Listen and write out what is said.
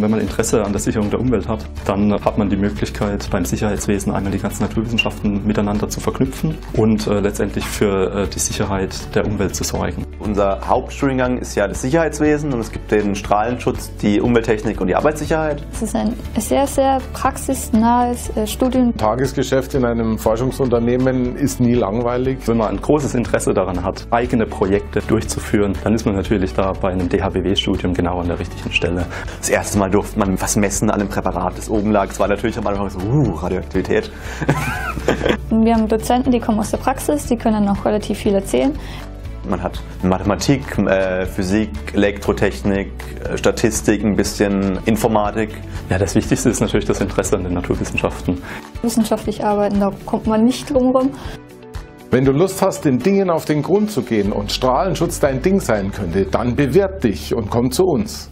Wenn man Interesse an der Sicherung der Umwelt hat, dann hat man die Möglichkeit, beim Sicherheitswesen einmal die ganzen Naturwissenschaften miteinander zu verknüpfen und äh, letztendlich für äh, die Sicherheit der Umwelt zu sorgen. Unser Hauptstudiengang ist ja das Sicherheitswesen und es gibt den Strahlenschutz, die Umwelttechnik und die Arbeitssicherheit. Es ist ein sehr, sehr praxisnahes äh, Studium. Tagesgeschäft in einem Forschungsunternehmen ist nie langweilig. Wenn man ein großes Interesse daran hat, eigene Projekte durchzuführen, dann ist man natürlich da bei einem DHBW-Studium genau an der richtigen Stelle. Das erste Mal durfte man was messen an dem Präparat, das oben lag. Es war natürlich am Anfang so, uh, Radioaktivität. Wir haben Dozenten, die kommen aus der Praxis, die können noch relativ viel erzählen. Man hat Mathematik, äh, Physik, Elektrotechnik, äh, Statistik, ein bisschen Informatik. Ja, das Wichtigste ist natürlich das Interesse an den Naturwissenschaften. Wissenschaftlich arbeiten, da kommt man nicht drum rum. Wenn du Lust hast, den Dingen auf den Grund zu gehen und Strahlenschutz dein Ding sein könnte, dann bewirb dich und komm zu uns.